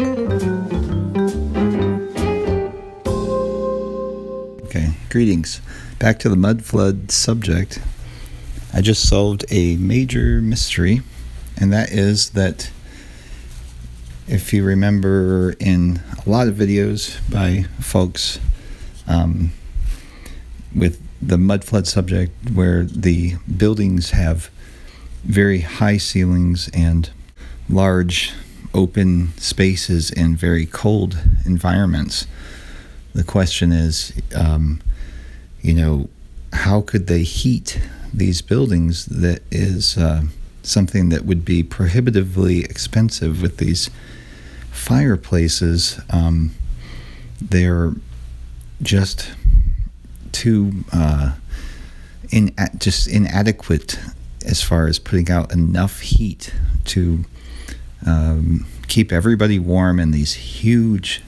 Okay, greetings. Back to the mud flood subject. I just solved a major mystery, and that is that if you remember in a lot of videos by folks um, with the mud flood subject, where the buildings have very high ceilings and large open spaces in very cold environments. The question is, um, you know, how could they heat these buildings that is uh, something that would be prohibitively expensive with these fireplaces? Um, they're just too uh, in just inadequate as far as putting out enough heat to um, keep everybody warm in these huge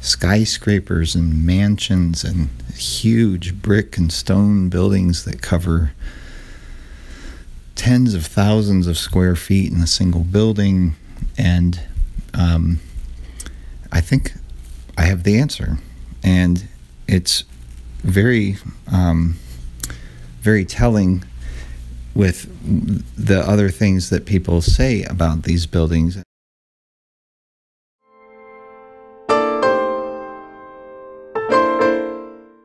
skyscrapers and mansions and huge brick and stone buildings that cover tens of thousands of square feet in a single building. And um, I think I have the answer. And it's very, um, very telling with the other things that people say about these buildings.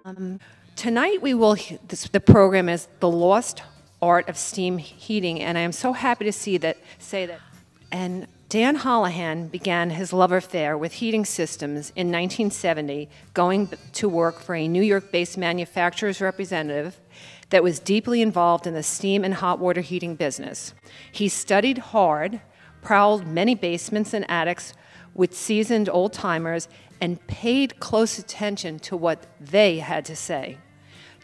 Um, tonight we will, this, the program is The Lost Art of Steam Heating, and I am so happy to see that, say that. And Dan Holohan began his love affair with heating systems in 1970, going to work for a New York based manufacturer's representative that was deeply involved in the steam and hot water heating business. He studied hard, prowled many basements and attics with seasoned old timers, and paid close attention to what they had to say.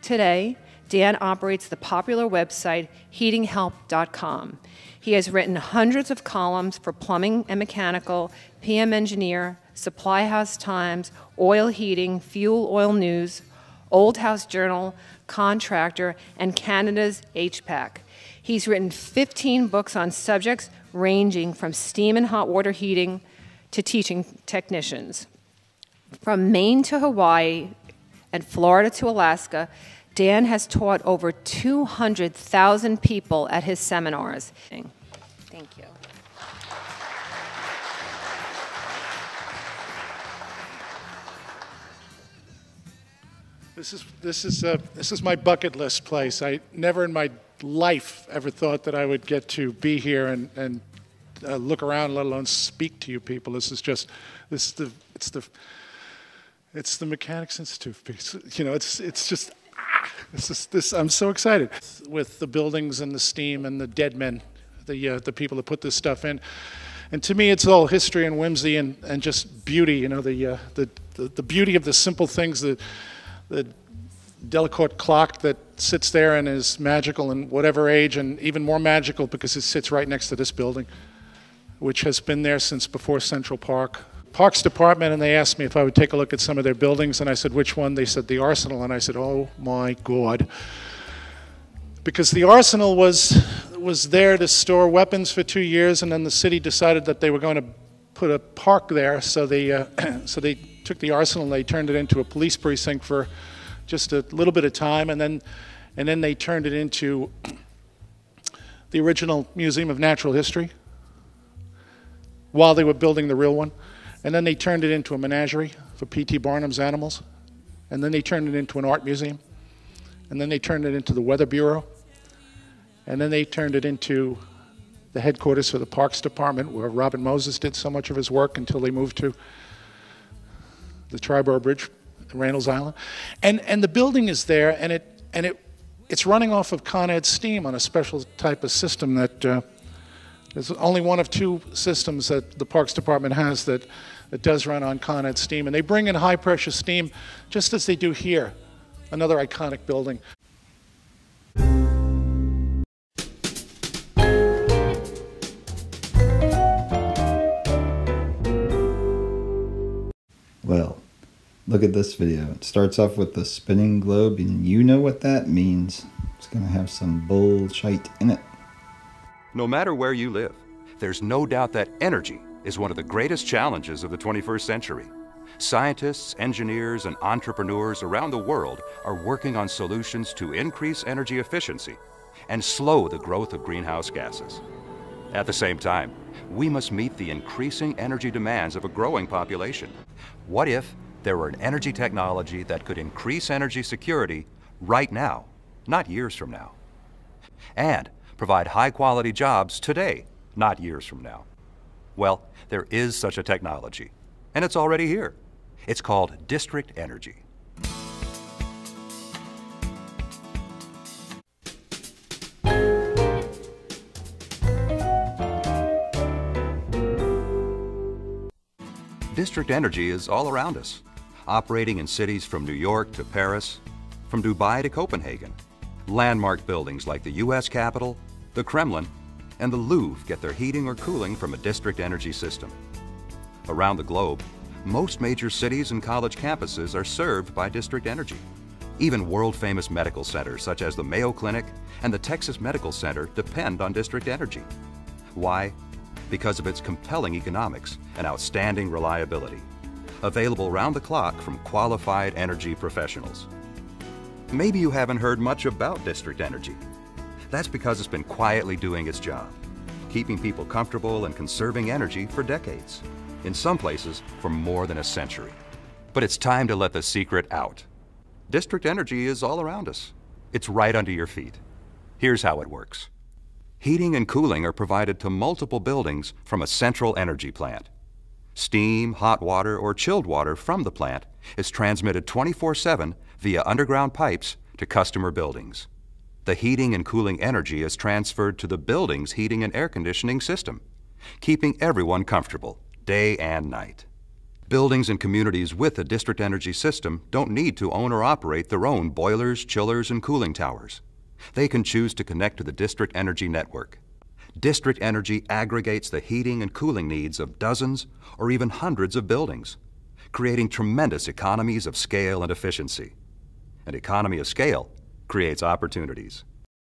Today, Dan operates the popular website heatinghelp.com. He has written hundreds of columns for Plumbing and Mechanical, PM Engineer, Supply House Times, Oil Heating, Fuel Oil News, Old House Journal, Contractor, and Canada's HPAC. He's written 15 books on subjects ranging from steam and hot water heating to teaching technicians. From Maine to Hawaii and Florida to Alaska, Dan has taught over 200,000 people at his seminars. Thank you. This is this is uh, this is my bucket list place. I never in my life ever thought that I would get to be here and and uh, look around, let alone speak to you people. This is just this is the it's the it's the Mechanics Institute piece. You know, it's it's just ah, this is this. I'm so excited with the buildings and the steam and the dead men, the uh, the people that put this stuff in. And to me, it's all history and whimsy and, and just beauty. You know, the, uh, the, the the beauty of the simple things that the Delacorte clock that sits there and is magical in whatever age, and even more magical because it sits right next to this building, which has been there since before Central Park. Parks Department, and they asked me if I would take a look at some of their buildings, and I said, which one? They said, the Arsenal, and I said, oh my God. Because the Arsenal was, was there to store weapons for two years, and then the city decided that they were going to put a park there, so they, uh, so they took the arsenal and they turned it into a police precinct for just a little bit of time, and then, and then they turned it into the original Museum of Natural History while they were building the real one. And then they turned it into a menagerie for P.T. Barnum's animals. And then they turned it into an art museum. And then they turned it into the Weather Bureau. And then they turned it into the headquarters for the Parks Department, where Robert Moses did so much of his work until they moved to the Triborough Bridge, Randall's Island. And, and the building is there, and, it, and it, it's running off of Con Ed steam on a special type of system that uh, only one of two systems that the Parks Department has that, that does run on Con Ed steam. And they bring in high pressure steam just as they do here, another iconic building. Well, look at this video. It starts off with the spinning globe, and you know what that means. It's going to have some bullshit in it. No matter where you live, there's no doubt that energy is one of the greatest challenges of the 21st century. Scientists, engineers, and entrepreneurs around the world are working on solutions to increase energy efficiency and slow the growth of greenhouse gases. At the same time, we must meet the increasing energy demands of a growing population. What if there were an energy technology that could increase energy security right now, not years from now? And provide high quality jobs today, not years from now? Well, there is such a technology, and it's already here. It's called district energy. District energy is all around us, operating in cities from New York to Paris, from Dubai to Copenhagen. Landmark buildings like the U.S. Capitol, the Kremlin, and the Louvre get their heating or cooling from a district energy system. Around the globe, most major cities and college campuses are served by district energy. Even world-famous medical centers such as the Mayo Clinic and the Texas Medical Center depend on district energy. Why? Because of its compelling economics and outstanding reliability. Available round the clock from qualified energy professionals. Maybe you haven't heard much about district energy. That's because it's been quietly doing its job, keeping people comfortable and conserving energy for decades in some places for more than a century. But it's time to let the secret out. District energy is all around us. It's right under your feet. Here's how it works. Heating and cooling are provided to multiple buildings from a central energy plant. Steam, hot water, or chilled water from the plant is transmitted 24-7 via underground pipes to customer buildings. The heating and cooling energy is transferred to the building's heating and air conditioning system, keeping everyone comfortable day and night. Buildings and communities with a district energy system don't need to own or operate their own boilers, chillers, and cooling towers. They can choose to connect to the district energy network. District energy aggregates the heating and cooling needs of dozens or even hundreds of buildings, creating tremendous economies of scale and efficiency. An economy of scale creates opportunities.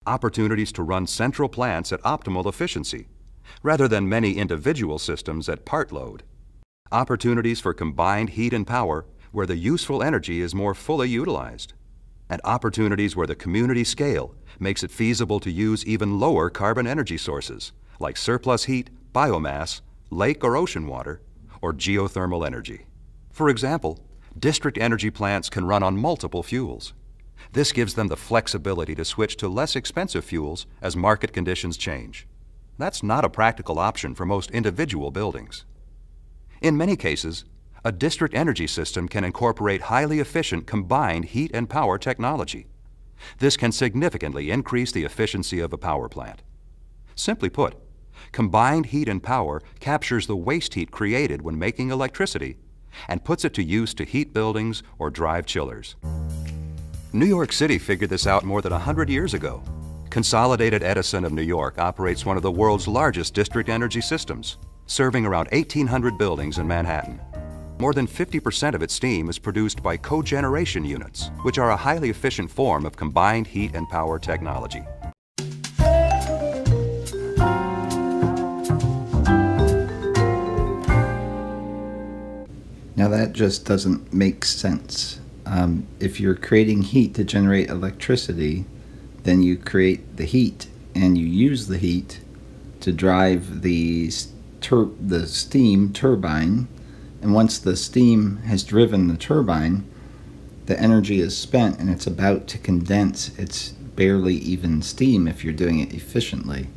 Opportunities to run central plants at optimal efficiency rather than many individual systems at part load. Opportunities for combined heat and power where the useful energy is more fully utilized. And opportunities where the community scale makes it feasible to use even lower carbon energy sources like surplus heat, biomass, lake or ocean water, or geothermal energy. For example, district energy plants can run on multiple fuels. This gives them the flexibility to switch to less expensive fuels as market conditions change. That's not a practical option for most individual buildings. In many cases, a district energy system can incorporate highly efficient combined heat and power technology. This can significantly increase the efficiency of a power plant. Simply put, combined heat and power captures the waste heat created when making electricity and puts it to use to heat buildings or drive chillers. New York City figured this out more than 100 years ago Consolidated Edison of New York operates one of the world's largest district energy systems, serving around 1,800 buildings in Manhattan. More than 50% of its steam is produced by cogeneration units, which are a highly efficient form of combined heat and power technology. Now that just doesn't make sense. Um, if you're creating heat to generate electricity, then you create the heat and you use the heat to drive the the steam turbine and once the steam has driven the turbine the energy is spent and it's about to condense. It's barely even steam if you're doing it efficiently.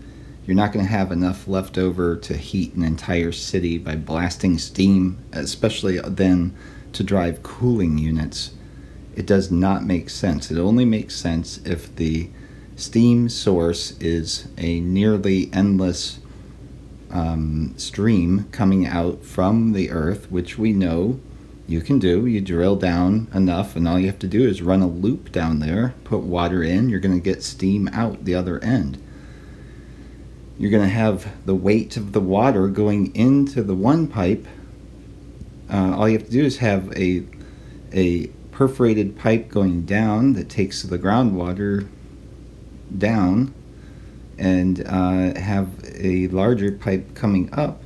You're not going to have enough left over to heat an entire city by blasting steam especially then to drive cooling units. It does not make sense. It only makes sense if the steam source is a nearly endless um, stream coming out from the earth, which we know you can do. You drill down enough, and all you have to do is run a loop down there, put water in, you're going to get steam out the other end. You're going to have the weight of the water going into the one pipe. Uh, all you have to do is have a, a perforated pipe going down that takes the groundwater down and uh, have a larger pipe coming up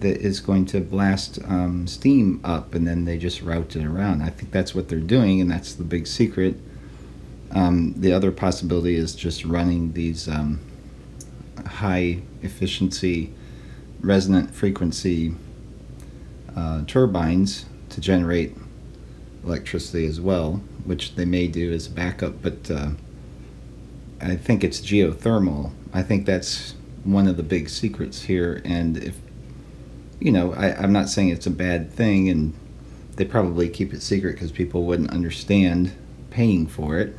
that is going to blast um, steam up and then they just route it around. I think that's what they're doing, and that's the big secret. Um, the other possibility is just running these um, high efficiency resonant frequency uh, turbines to generate electricity as well, which they may do as backup, but uh, I think it's geothermal. I think that's one of the big secrets here, and if you know, I, I'm not saying it's a bad thing, and they probably keep it secret because people wouldn't understand paying for it.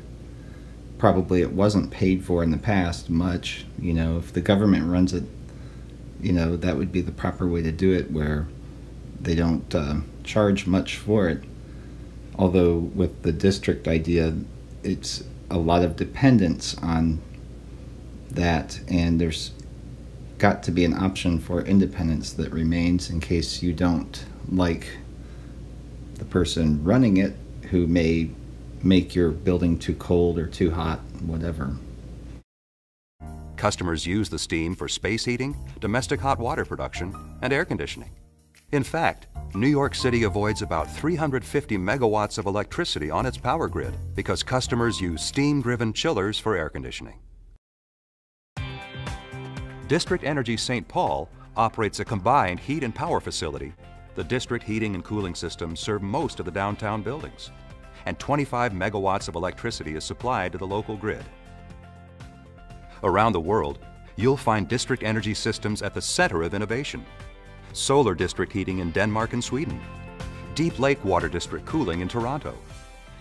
Probably it wasn't paid for in the past much. You know, if the government runs it, you know, that would be the proper way to do it where they don't uh, charge much for it. Although, with the district idea, it's a lot of dependence on that, and there's got to be an option for independence that remains in case you don't like the person running it who may make your building too cold or too hot, whatever. Customers use the steam for space heating, domestic hot water production, and air conditioning. In fact, New York City avoids about 350 megawatts of electricity on its power grid because customers use steam-driven chillers for air conditioning. District Energy St. Paul operates a combined heat and power facility. The district heating and cooling systems serve most of the downtown buildings, and 25 megawatts of electricity is supplied to the local grid. Around the world, you'll find district energy systems at the center of innovation. Solar district heating in Denmark and Sweden, Deep Lake Water District cooling in Toronto,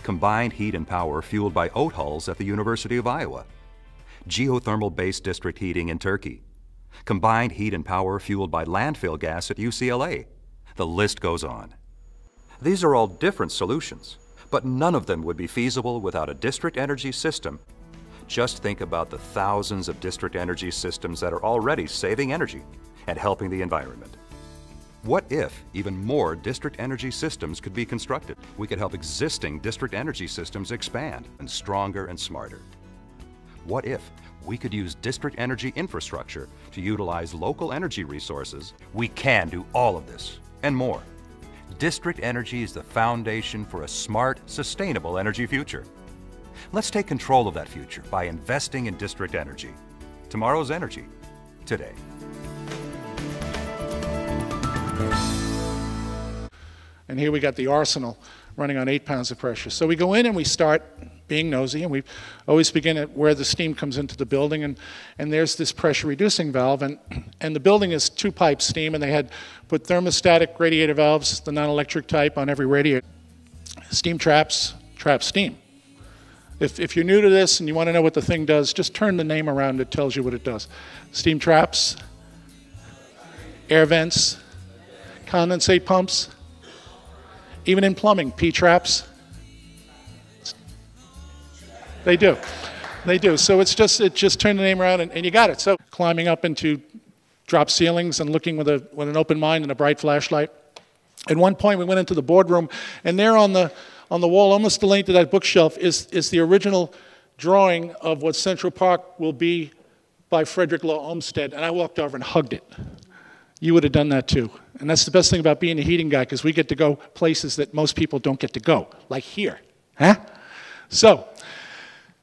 combined heat and power fueled by oat hulls at the University of Iowa, geothermal-based district heating in Turkey, combined heat and power fueled by landfill gas at UCLA. The list goes on. These are all different solutions, but none of them would be feasible without a district energy system. Just think about the thousands of district energy systems that are already saving energy and helping the environment. What if even more district energy systems could be constructed? We could help existing district energy systems expand and stronger and smarter. What if we could use district energy infrastructure to utilize local energy resources, we can do all of this and more. District energy is the foundation for a smart, sustainable energy future. Let's take control of that future by investing in district energy. Tomorrow's energy, today. And here we got the arsenal running on eight pounds of pressure. So we go in and we start being nosy, and we always begin at where the steam comes into the building, and, and there's this pressure reducing valve, and, and the building is two pipe steam, and they had put thermostatic radiator valves, the non-electric type, on every radiator. Steam traps, trap steam. If, if you're new to this and you want to know what the thing does, just turn the name around, it tells you what it does. Steam traps, air vents, condensate pumps, even in plumbing, P-traps, they do. They do. So it's just it just turn the name around and, and you got it. So climbing up into drop ceilings and looking with a with an open mind and a bright flashlight. At one point we went into the boardroom and there on the on the wall, almost the length of that bookshelf, is, is the original drawing of what Central Park will be by Frederick Law Olmsted. And I walked over and hugged it. You would have done that too. And that's the best thing about being a heating guy, because we get to go places that most people don't get to go, like here. Huh? So,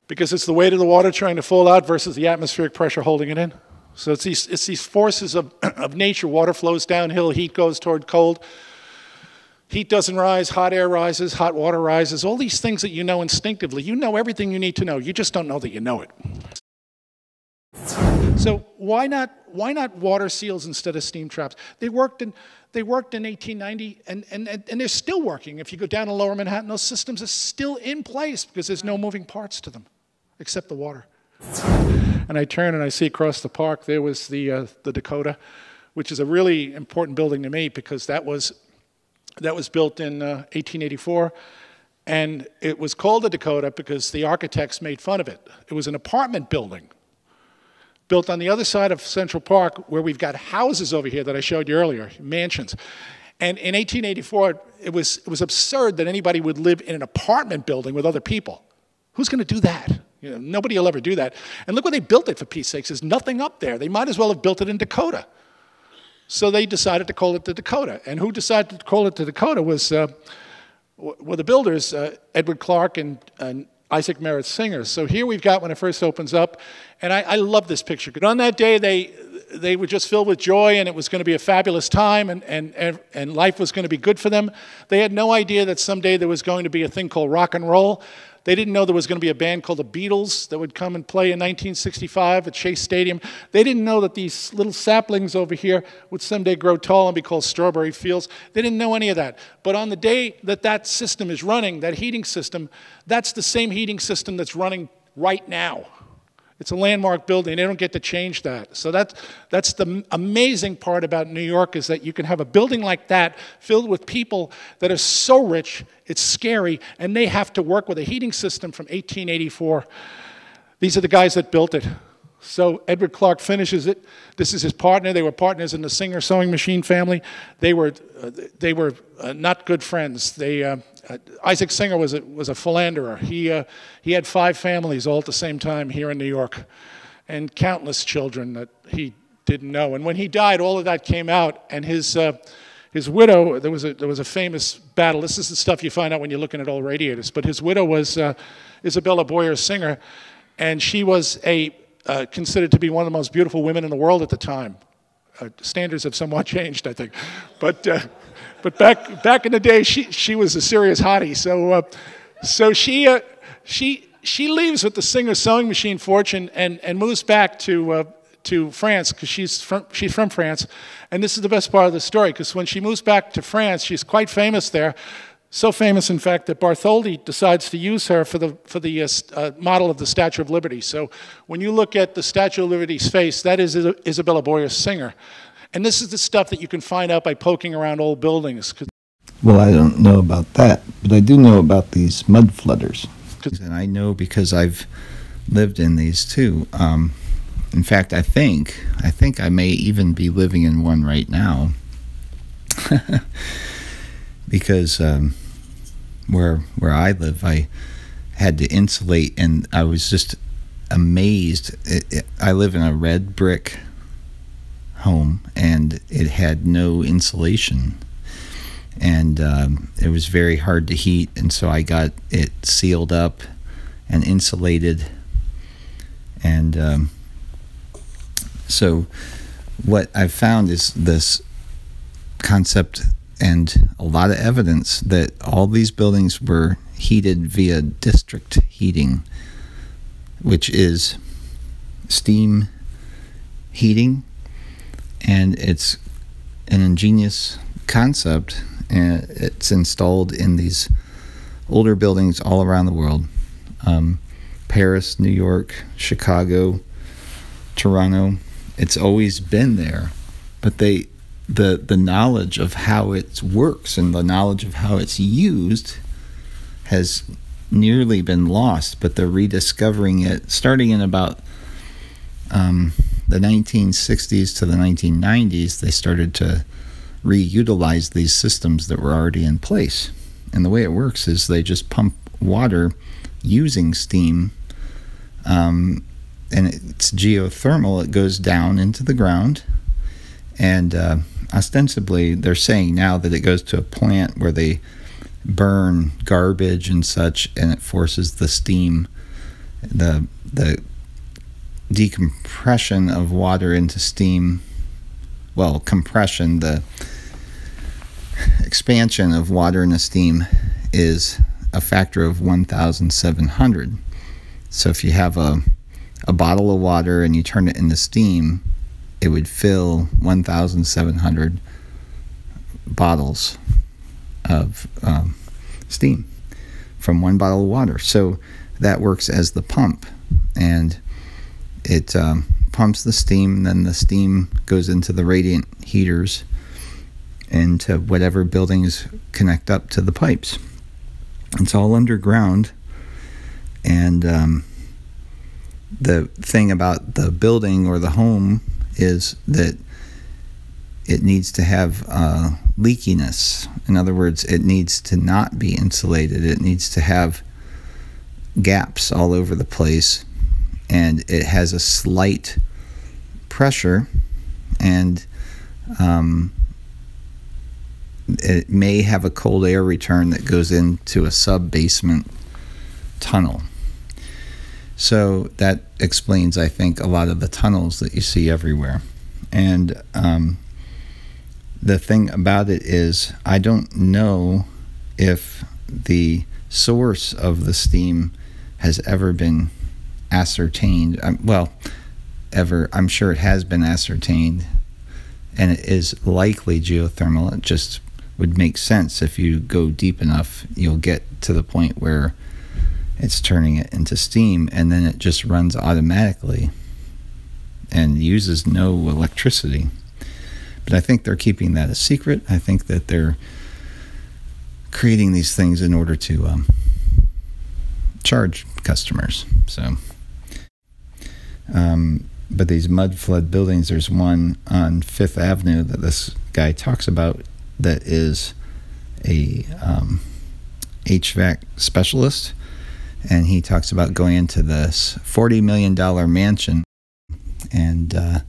because it's the weight of the water trying to fall out versus the atmospheric pressure holding it in. So it's these, it's these forces of, of nature. Water flows downhill, heat goes toward cold. Heat doesn't rise, hot air rises, hot water rises. All these things that you know instinctively. You know everything you need to know. You just don't know that you know it. So why not, why not water seals instead of steam traps? They worked in, they worked in 1890 and, and, and they're still working. If you go down to lower Manhattan, those systems are still in place because there's no moving parts to them except the water. And I turn and I see across the park there was the, uh, the Dakota, which is a really important building to me because that was, that was built in uh, 1884. And it was called the Dakota because the architects made fun of it. It was an apartment building built on the other side of Central Park where we've got houses over here that I showed you earlier, mansions. And in 1884, it was, it was absurd that anybody would live in an apartment building with other people. Who's going to do that? You know, nobody will ever do that. And look where they built it, for peace sakes. There's nothing up there. They might as well have built it in Dakota. So they decided to call it the Dakota. And who decided to call it the Dakota was uh, were the builders, uh, Edward Clark and, and Isaac Merritt Singer. So here we've got when it first opens up, and I, I love this picture. Because on that day, they they were just filled with joy, and it was going to be a fabulous time, and, and, and life was going to be good for them. They had no idea that someday there was going to be a thing called rock and roll. They didn't know there was going to be a band called the Beatles that would come and play in 1965 at Shea Stadium. They didn't know that these little saplings over here would someday grow tall and be called strawberry fields. They didn't know any of that. But on the day that that system is running, that heating system, that's the same heating system that's running right now. It's a landmark building. They don't get to change that. So that's, that's the amazing part about New York is that you can have a building like that filled with people that are so rich, it's scary, and they have to work with a heating system from 1884. These are the guys that built it. So Edward Clark finishes it. This is his partner. They were partners in the Singer sewing machine family. They were, uh, they were uh, not good friends. They, uh, uh, Isaac Singer was a, was a philanderer. He, uh, he had five families all at the same time here in New York and countless children that he didn't know. And when he died, all of that came out. And his, uh, his widow, there was, a, there was a famous battle. This is the stuff you find out when you're looking at old radiators. But his widow was Isabella Boyer Singer, and she was a, uh, considered to be one of the most beautiful women in the world at the time. Uh, standards have somewhat changed, I think. But but back back in the day, she she was a serious hottie. So uh, so she uh, she she leaves with the Singer sewing machine fortune and and moves back to. Uh, to France because she's from, she's from France. And this is the best part of the story because when she moves back to France, she's quite famous there. So famous, in fact, that Bartholdi decides to use her for the, for the uh, uh, model of the Statue of Liberty. So when you look at the Statue of Liberty's face, that is Isabella Boyer Singer. And this is the stuff that you can find out by poking around old buildings. Well, I don't know about that, but I do know about these mud flooders. And I know because I've lived in these too. Um, in fact, I think I think I may even be living in one right now. because um, where where I live, I had to insulate, and I was just amazed. It, it, I live in a red brick home, and it had no insulation, and um, it was very hard to heat. And so I got it sealed up and insulated, and um, so what I've found is this concept and a lot of evidence that all these buildings were heated via district heating, which is steam heating. And it's an ingenious concept and it's installed in these older buildings all around the world. Um, paris new york chicago toronto it's always been there but they the the knowledge of how it works and the knowledge of how it's used has nearly been lost but they're rediscovering it starting in about um, the 1960s to the 1990s, they started to reutilize these systems that were already in place. And the way it works is they just pump water using steam, um, and it's geothermal. It goes down into the ground, and uh, ostensibly, they're saying now that it goes to a plant where they burn garbage and such, and it forces the steam, the the decompression of water into steam, well, compression, the expansion of water into steam is a factor of 1,700. So if you have a, a bottle of water and you turn it into steam, it would fill 1,700 bottles of um, steam from one bottle of water. So that works as the pump. And it um, pumps the steam, then the steam goes into the radiant heaters into whatever buildings connect up to the pipes. It's all underground, and um, the thing about the building or the home is that it needs to have uh, leakiness. In other words, it needs to not be insulated. It needs to have gaps all over the place and it has a slight pressure and um, it may have a cold air return that goes into a sub basement tunnel. So that explains, I think, a lot of the tunnels that you see everywhere. And um, the thing about it is, I don't know if the source of the steam has ever been ascertained. Um, well, ever, I'm sure it has been ascertained, and it is likely geothermal. It just would make sense if you go deep enough, you'll get to the point where it's turning it into steam, and then it just runs automatically and uses no electricity. But I think they're keeping that a secret. I think that they're creating these things in order to um, charge customers. So, um, but these mud flood buildings, there's one on Fifth Avenue that this guy talks about that is a um, HVAC specialist, and he talks about going into this forty million dollar mansion, and uh,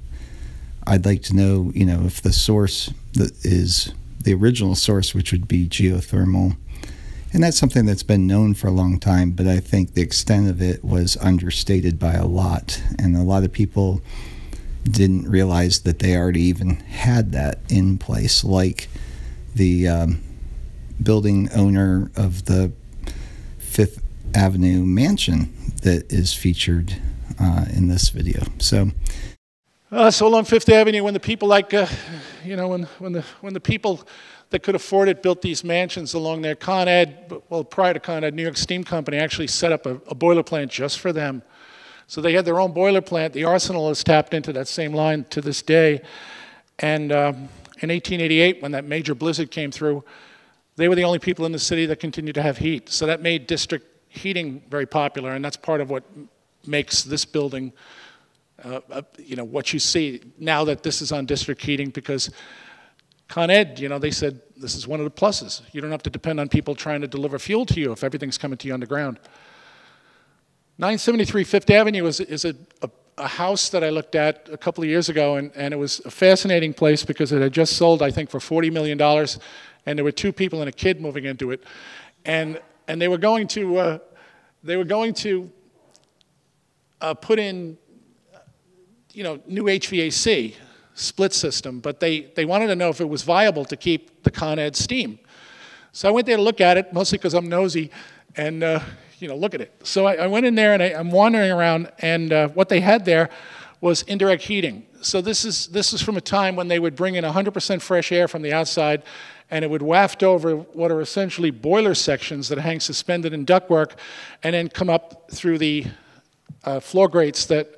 I'd like to know, you know, if the source that is the original source, which would be geothermal, and that's something that's been known for a long time, but I think the extent of it was understated by a lot, and a lot of people didn't realize that they already even had that in place, like the um, building owner of the Fifth Avenue mansion that is featured uh, in this video. So. Uh, so along Fifth Avenue, when the people like, uh, you know, when, when, the, when the people that could afford it built these mansions along there, Con Ed, well, prior to Con Ed, New York Steam Company actually set up a, a boiler plant just for them. So they had their own boiler plant. The Arsenal has tapped into that same line to this day. And um, in 1888, when that major blizzard came through, they were the only people in the city that continued to have heat. So that made district heating very popular, and that's part of what makes this building, uh, uh, you know, what you see now that this is on district heating because Con Ed, you know, they said this is one of the pluses. You don't have to depend on people trying to deliver fuel to you if everything's coming to you underground. 973 Fifth Avenue is, is a, a a house that I looked at a couple of years ago, and, and it was a fascinating place because it had just sold, I think, for $40 million, and there were two people and a kid moving into it. And, and they were going to, uh, they were going to uh, put in, you know, new HVAC, split system, but they, they wanted to know if it was viable to keep the Con Ed steam. So I went there to look at it, mostly because I'm nosy, and uh, you know, look at it. So I, I went in there and I, am wandering around, and uh, what they had there was indirect heating. So this is this is from a time when they would bring in 100% fresh air from the outside, and it would waft over what are essentially boiler sections that hang suspended in ductwork, and then come up through the uh, floor grates that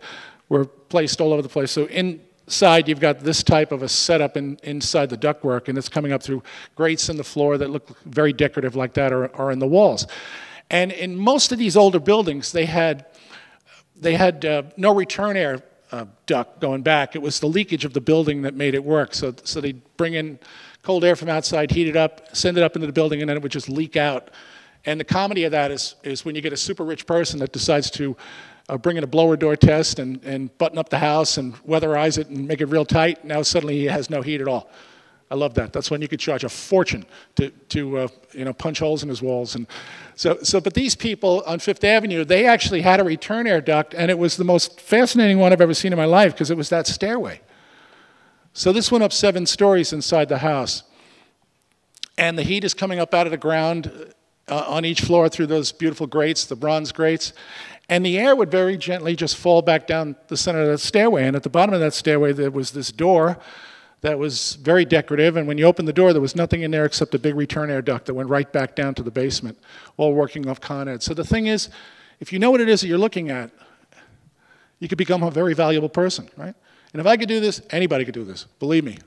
were placed all over the place. So inside you've got this type of a setup in, inside the ductwork, and it's coming up through grates in the floor that look very decorative like that, or, or in the walls. And in most of these older buildings, they had, they had uh, no return air uh, duct going back. It was the leakage of the building that made it work. So, so they'd bring in cold air from outside, heat it up, send it up into the building, and then it would just leak out. And the comedy of that is, is when you get a super rich person that decides to uh, bring in a blower door test and, and button up the house and weatherize it and make it real tight. Now suddenly he has no heat at all. I love that. That's when you could charge a fortune to, to uh, you know, punch holes in his walls. And so, so, but these people on Fifth Avenue, they actually had a return air duct, and it was the most fascinating one I've ever seen in my life because it was that stairway. So this went up seven stories inside the house. And the heat is coming up out of the ground uh, on each floor through those beautiful grates, the bronze grates. And the air would very gently just fall back down the center of that stairway. And at the bottom of that stairway, there was this door that was very decorative. And when you opened the door, there was nothing in there except a big return air duct that went right back down to the basement, all working off Con Ed. So the thing is, if you know what it is that you're looking at, you could become a very valuable person, right? And if I could do this, anybody could do this. Believe me.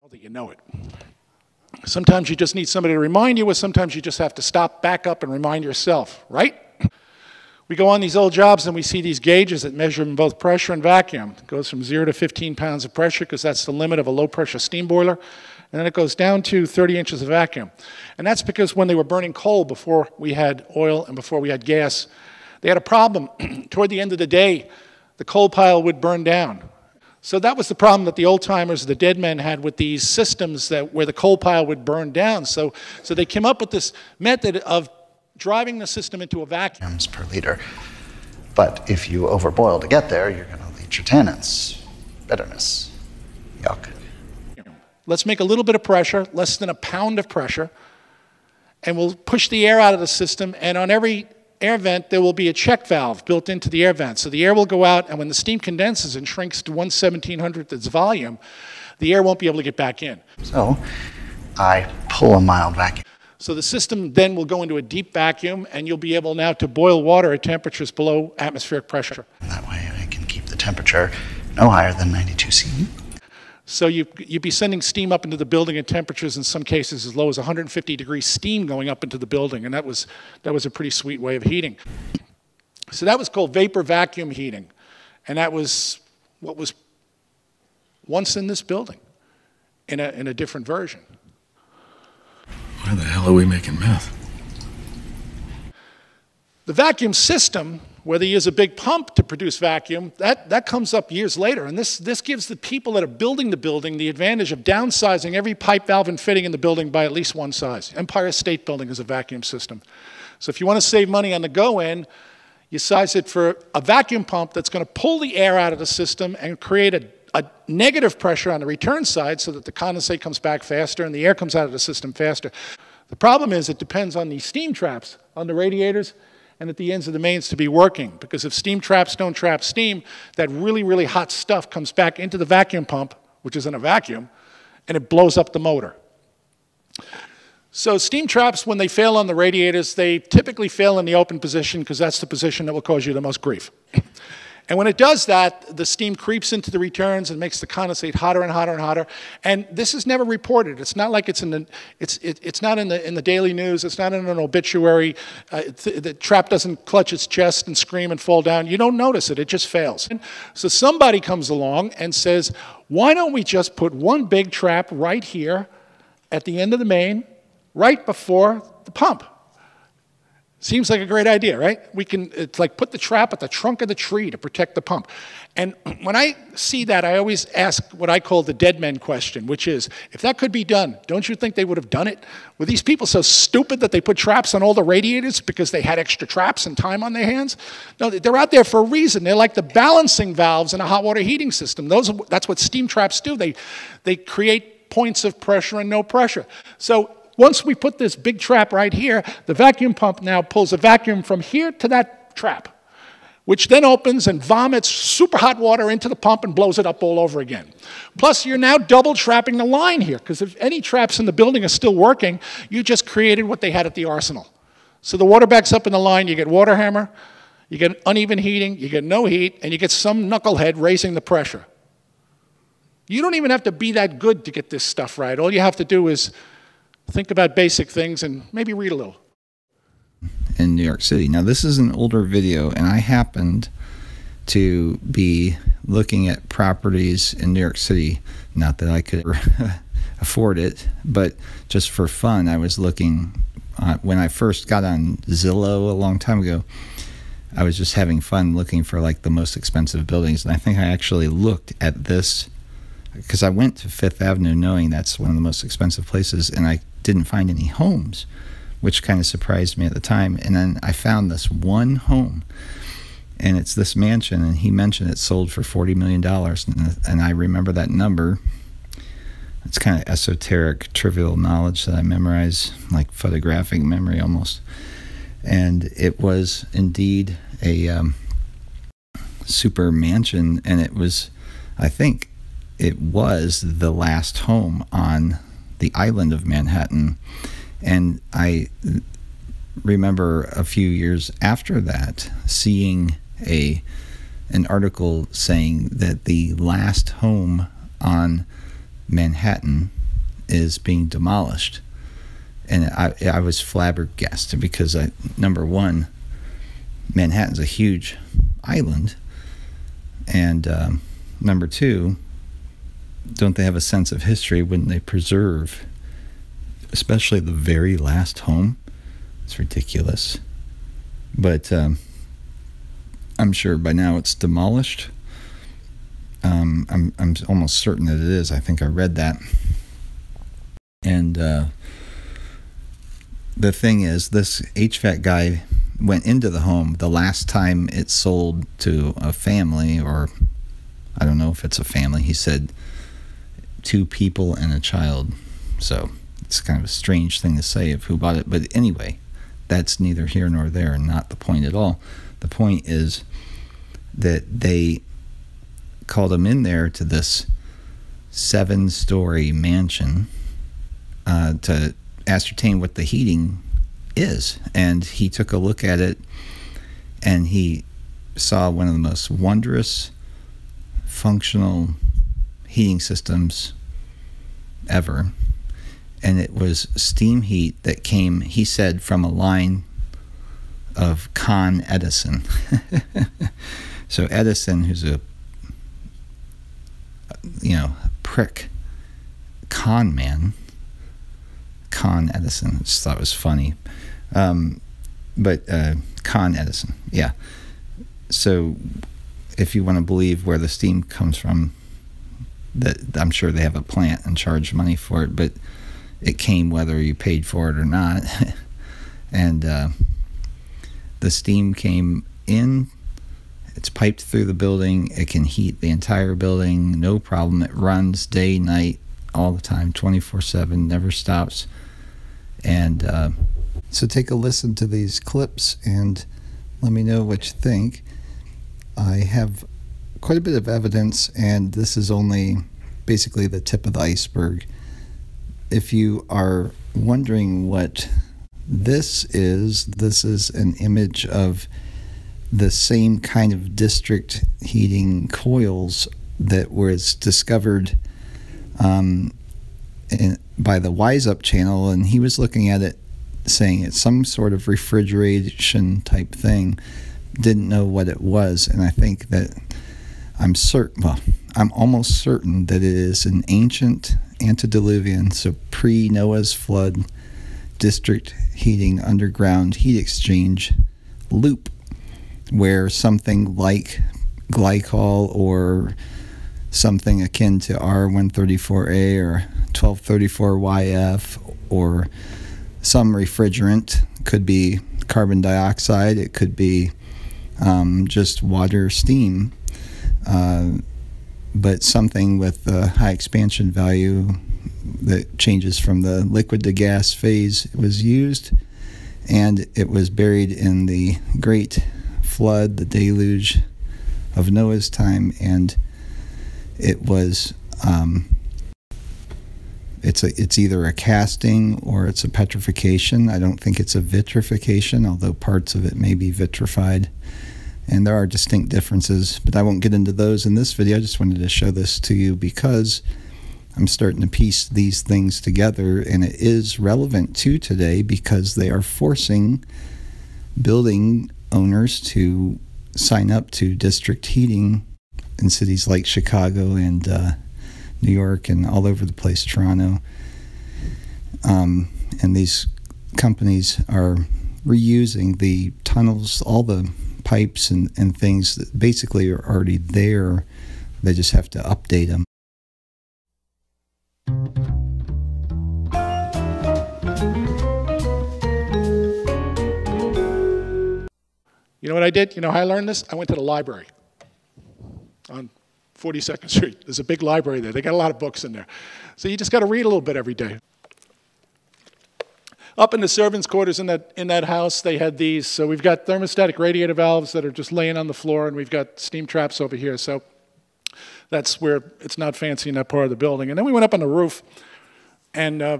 Well, that you know it. Sometimes you just need somebody to remind you, or sometimes you just have to stop, back up, and remind yourself, right? We go on these old jobs and we see these gauges that measure both pressure and vacuum. It goes from 0 to 15 pounds of pressure because that's the limit of a low pressure steam boiler. And then it goes down to 30 inches of vacuum. And that's because when they were burning coal before we had oil and before we had gas, they had a problem. Toward the end of the day, the coal pile would burn down. So that was the problem that the old timers, the dead men had with these systems that where the coal pile would burn down. So, so they came up with this method of driving the system into a vacuum. Per liter. But if you overboil to get there, you're going to leach your tannins, bitterness, yuck. Let's make a little bit of pressure, less than a pound of pressure, and we'll push the air out of the system. And on every air vent, there will be a check valve built into the air vent. So the air will go out, and when the steam condenses and shrinks to 1 1700th its volume, the air won't be able to get back in. So I pull a mild vacuum. So the system then will go into a deep vacuum, and you'll be able now to boil water at temperatures below atmospheric pressure. That way I can keep the temperature no higher than 92 C. So you, you'd be sending steam up into the building at temperatures in some cases as low as 150 degrees steam going up into the building, and that was, that was a pretty sweet way of heating. So that was called vapor vacuum heating, and that was what was once in this building in a, in a different version. Why the hell are we making meth? The vacuum system whether you use a big pump to produce vacuum, that, that comes up years later. And this, this gives the people that are building the building the advantage of downsizing every pipe, valve, and fitting in the building by at least one size. Empire State Building is a vacuum system. So if you want to save money on the go in, you size it for a vacuum pump that's going to pull the air out of the system and create a, a negative pressure on the return side so that the condensate comes back faster and the air comes out of the system faster. The problem is it depends on the steam traps on the radiators and at the ends of the mains to be working. Because if steam traps don't trap steam, that really, really hot stuff comes back into the vacuum pump, which is in a vacuum, and it blows up the motor. So steam traps, when they fail on the radiators, they typically fail in the open position because that's the position that will cause you the most grief. And when it does that, the steam creeps into the returns and makes the condensate hotter and hotter and hotter. And this is never reported. It's not like it's in the, it's, it, it's not in the, in the daily news. It's not in an obituary. Uh, the trap doesn't clutch its chest and scream and fall down. You don't notice it. It just fails. So somebody comes along and says, why don't we just put one big trap right here at the end of the main, right before the pump? Seems like a great idea, right? We can, it's like put the trap at the trunk of the tree to protect the pump. And when I see that, I always ask what I call the dead men question, which is, if that could be done, don't you think they would have done it? Were these people so stupid that they put traps on all the radiators because they had extra traps and time on their hands? No, they're out there for a reason. They're like the balancing valves in a hot water heating system. Those, that's what steam traps do. They, they create points of pressure and no pressure. So once we put this big trap right here, the vacuum pump now pulls a vacuum from here to that trap, which then opens and vomits super hot water into the pump and blows it up all over again. Plus, you're now double trapping the line here, because if any traps in the building are still working, you just created what they had at the arsenal. So the water backs up in the line, you get water hammer, you get uneven heating, you get no heat, and you get some knucklehead raising the pressure. You don't even have to be that good to get this stuff right. All you have to do is think about basic things and maybe read a little. In New York City. Now, this is an older video, and I happened to be looking at properties in New York City. Not that I could afford it, but just for fun, I was looking. Uh, when I first got on Zillow a long time ago, I was just having fun looking for like the most expensive buildings. And I think I actually looked at this because I went to Fifth Avenue knowing that's one of the most expensive places, and I didn't find any homes, which kind of surprised me at the time. And then I found this one home, and it's this mansion, and he mentioned it sold for $40 million. And, and I remember that number. It's kind of esoteric, trivial knowledge that I memorize, like photographic memory almost. And it was indeed a um, super mansion, and it was, I think, it was the last home on the island of Manhattan. And I remember a few years after that seeing a an article saying that the last home on Manhattan is being demolished. And I, I was flabbergasted because I, number one, Manhattan's a huge island. And um, number two, don't they have a sense of history when they preserve, especially the very last home? It's ridiculous. But um, I'm sure by now it's demolished. Um, I'm I'm almost certain that it is. I think I read that. And uh, the thing is, this HVAC guy went into the home the last time it sold to a family, or I don't know if it's a family. He said two people and a child. So it's kind of a strange thing to say of who bought it. But anyway, that's neither here nor there not the point at all. The point is that they called him in there to this seven story mansion uh, to ascertain what the heating is. And he took a look at it and he saw one of the most wondrous functional heating systems ever. And it was steam heat that came, he said, from a line of Con Edison. so Edison, who's a you know prick con man, Con Edison. I just thought it was funny. Um, but uh, Con Edison, yeah. So if you want to believe where the steam comes from, that I'm sure they have a plant and charge money for it, but it came whether you paid for it or not. and uh, the steam came in. It's piped through the building. It can heat the entire building, no problem. It runs day, night, all the time, 24 7, never stops. And uh, so take a listen to these clips and let me know what you think. I have quite a bit of evidence, and this is only basically the tip of the iceberg. If you are wondering what this is, this is an image of the same kind of district heating coils that was discovered um, in, by the Wise Up channel, and he was looking at it saying it's some sort of refrigeration type thing. Didn't know what it was, and I think that I'm certain, well, I'm almost certain that it is an ancient antediluvian, so pre Noah's flood district heating underground heat exchange loop where something like glycol or something akin to R134A or 1234YF or some refrigerant could be carbon dioxide, it could be um, just water, steam, but something with a high expansion value that changes from the liquid to gas phase was used, and it was buried in the great flood, the deluge of Noah's time, and it was. Um, it's a, it's either a casting or it's a petrification. I don't think it's a vitrification, although parts of it may be vitrified. And there are distinct differences, but I won't get into those in this video. I just wanted to show this to you because I'm starting to piece these things together, and it is relevant to today because they are forcing building owners to sign up to district heating in cities like Chicago and uh, New York and all over the place, Toronto. Um, and these companies are reusing the tunnels, all the pipes and, and things that basically are already there. They just have to update them. You know what I did? You know how I learned this? I went to the library on 42nd Street. There's a big library there. They got a lot of books in there. So you just got to read a little bit every day. Up in the servants' quarters in that, in that house, they had these. So we've got thermostatic radiator valves that are just laying on the floor, and we've got steam traps over here. So that's where it's not fancy in that part of the building. And then we went up on the roof, and uh,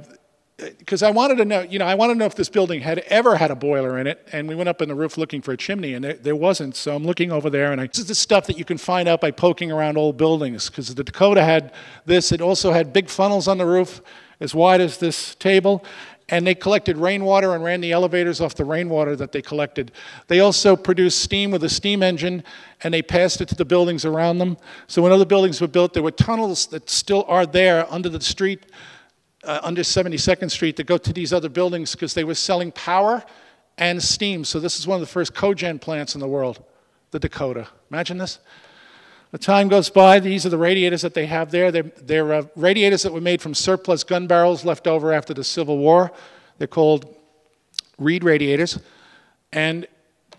because I wanted to know, you know, I wanted to know if this building had ever had a boiler in it. And we went up on the roof looking for a chimney, and there, there wasn't. So I'm looking over there, and I, this is the stuff that you can find out by poking around old buildings. Because the Dakota had this. It also had big funnels on the roof, as wide as this table. And they collected rainwater and ran the elevators off the rainwater that they collected. They also produced steam with a steam engine, and they passed it to the buildings around them. So when other buildings were built, there were tunnels that still are there under the street uh, under 72nd Street that go to these other buildings because they were selling power and steam. So this is one of the first cogen plants in the world, the Dakota. Imagine this. The time goes by. These are the radiators that they have there. They're, they're uh, radiators that were made from surplus gun barrels left over after the Civil War. They're called Reed radiators. And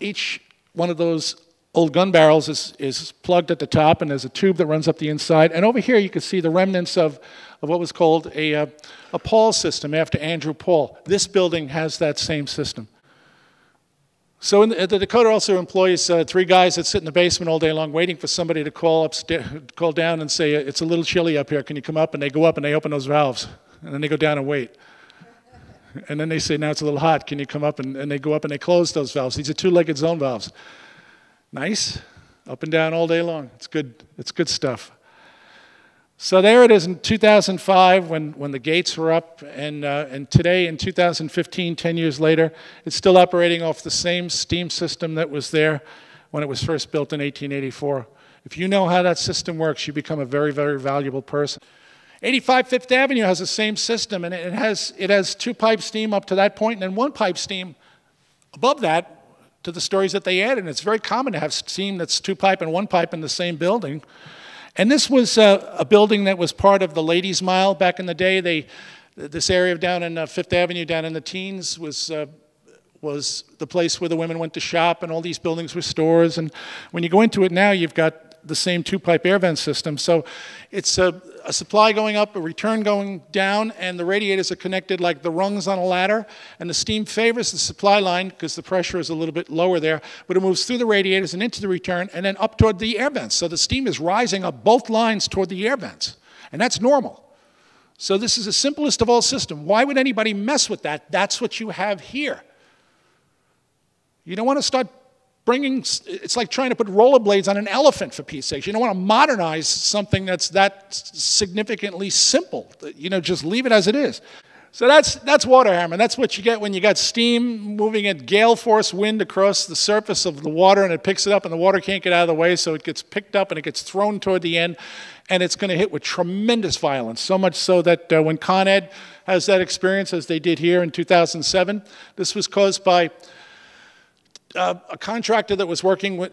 each one of those old gun barrels is, is plugged at the top, and there's a tube that runs up the inside. And over here, you can see the remnants of, of what was called a, uh, a Paul system after Andrew Paul. This building has that same system. So the, the, Dakota also employs uh, three guys that sit in the basement all day long waiting for somebody to call, upstairs, call down and say, it's a little chilly up here, can you come up? And they go up and they open those valves. And then they go down and wait. And then they say, now it's a little hot, can you come up? And, and they go up and they close those valves. These are two-legged zone valves. Nice, up and down all day long. It's good, it's good stuff. So there it is in 2005 when, when the gates were up, and, uh, and today in 2015, 10 years later, it's still operating off the same steam system that was there when it was first built in 1884. If you know how that system works, you become a very, very valuable person. 85 Fifth Avenue has the same system, and it has, it has two pipe steam up to that point, and then one pipe steam above that to the stories that they added. And it's very common to have steam that's two pipe and one pipe in the same building. And this was uh, a building that was part of the Ladies Mile back in the day. They, this area down in uh, Fifth Avenue, down in the teens, was, uh, was the place where the women went to shop, and all these buildings were stores. And when you go into it now, you've got the same two-pipe air vent system. So it's a, a, supply going up, a return going down, and the radiators are connected like the rungs on a ladder. And the steam favors the supply line because the pressure is a little bit lower there, but it moves through the radiators and into the return and then up toward the air vents. So the steam is rising up both lines toward the air vents, and that's normal. So this is the simplest of all systems. Why would anybody mess with that? That's what you have here. You don't want to start bringing, it's like trying to put rollerblades on an elephant for Pete's sake. You don't want to modernize something that's that significantly simple. You know, just leave it as it is. So that's, that's water hammer. That's what you get when you got steam moving at gale force wind across the surface of the water and it picks it up and the water can't get out of the way, so it gets picked up and it gets thrown toward the end and it's going to hit with tremendous violence. So much so that uh, when Con Ed has that experience, as they did here in 2007, this was caused by uh, a contractor that was working with,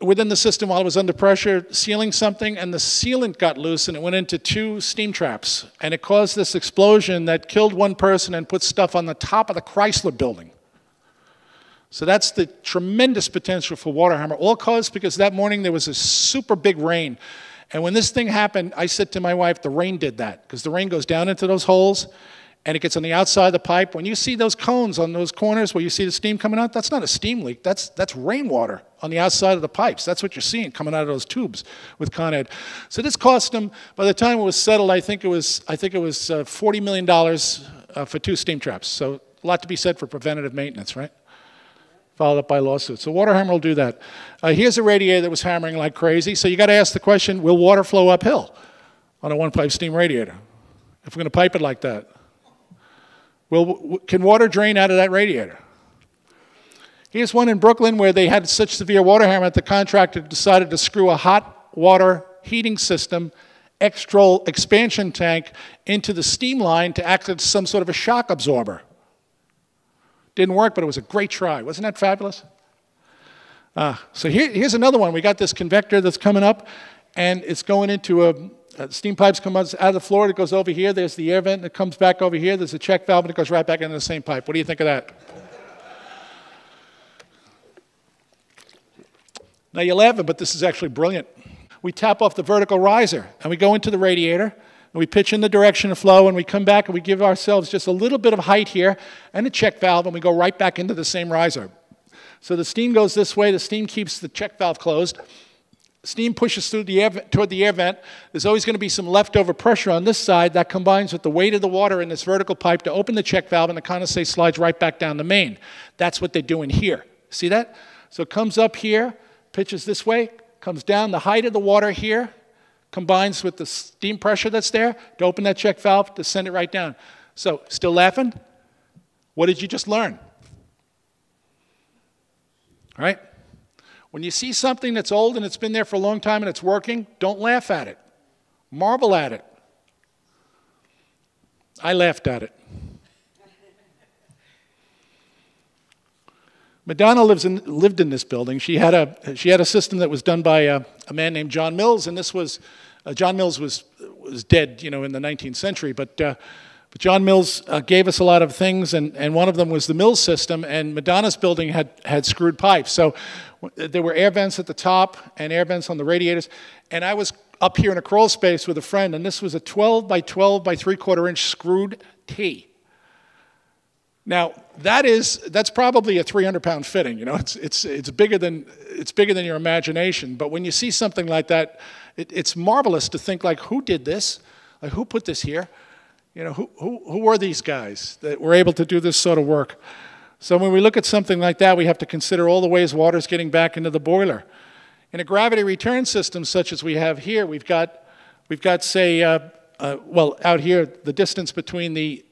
within the system while it was under pressure, sealing something, and the sealant got loose and it went into two steam traps. And it caused this explosion that killed one person and put stuff on the top of the Chrysler building. So that's the tremendous potential for water hammer, all caused because that morning there was a super big rain. And when this thing happened, I said to my wife, the rain did that, because the rain goes down into those holes and it gets on the outside of the pipe. When you see those cones on those corners where you see the steam coming out, that's not a steam leak. That's, that's rainwater on the outside of the pipes. That's what you're seeing coming out of those tubes with Con Ed. So this cost them, by the time it was settled, I think it was, I think it was uh, $40 million uh, for two steam traps. So a lot to be said for preventative maintenance, right? Followed up by lawsuits. So Waterhammer will do that. Uh, here's a radiator that was hammering like crazy. So you got to ask the question, will water flow uphill on a one-pipe steam radiator? If we're going to pipe it like that. Will, can water drain out of that radiator? Here's one in Brooklyn where they had such severe water hammer that the contractor decided to screw a hot water heating system, extra expansion tank into the steam line to act as some sort of a shock absorber. Didn't work, but it was a great try. Wasn't that fabulous? Uh, so here, here's another one. We got this convector that's coming up, and it's going into a, uh, steam pipes come out of the floor, it goes over here, there's the air vent, it comes back over here, there's a check valve, and it goes right back into the same pipe. What do you think of that? now you're laughing, but this is actually brilliant. We tap off the vertical riser, and we go into the radiator, and we pitch in the direction of flow, and we come back and we give ourselves just a little bit of height here, and a check valve, and we go right back into the same riser. So the steam goes this way, the steam keeps the check valve closed, steam pushes through the air, toward the air vent, there's always going to be some leftover pressure on this side that combines with the weight of the water in this vertical pipe to open the check valve and the condensate slides right back down the main. That's what they're doing here. See that? So it comes up here, pitches this way, comes down the height of the water here, combines with the steam pressure that's there to open that check valve to send it right down. So, still laughing? What did you just learn? All right? When you see something that's old and it's been there for a long time and it's working, don't laugh at it. Marvel at it. I laughed at it. Madonna lives in, lived in this building. She had a, she had a system that was done by a, a man named John Mills, and this was, uh, John Mills was, was dead, you know, in the 19th century, but, uh, but John Mills uh, gave us a lot of things, and, and one of them was the Mills system, and Madonna's building had, had screwed pipes. So there were air vents at the top and air vents on the radiators, and I was up here in a crawl space with a friend, and this was a 12 by 12 by 3 quarter inch screwed T. Now that is that's probably a 300 pound fitting. You know, it's it's it's bigger than it's bigger than your imagination. But when you see something like that, it, it's marvelous to think like, who did this? Like, who put this here? You know, who who who were these guys that were able to do this sort of work? So when we look at something like that, we have to consider all the ways water is getting back into the boiler. In a gravity return system such as we have here, we've got we've got say. Uh, uh, well, out here, the distance between the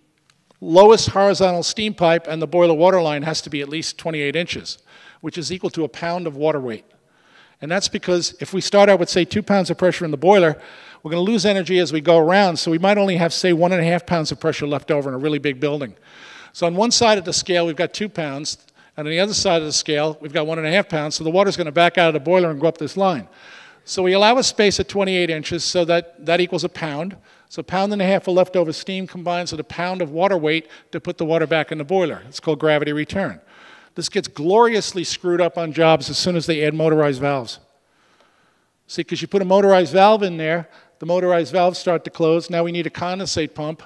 lowest horizontal steam pipe and the boiler water line has to be at least 28 inches, which is equal to a pound of water weight. And that's because if we start out with, say, two pounds of pressure in the boiler, we're going to lose energy as we go around, so we might only have, say, one and a half pounds of pressure left over in a really big building. So on one side of the scale, we've got two pounds, and on the other side of the scale, we've got one and a half pounds, so the water's going to back out of the boiler and go up this line. So we allow a space at 28 inches, so that that equals a pound. So a pound and a half of leftover steam combines with a pound of water weight to put the water back in the boiler. It's called gravity return. This gets gloriously screwed up on jobs as soon as they add motorized valves. See, because you put a motorized valve in there, the motorized valves start to close. Now we need a condensate pump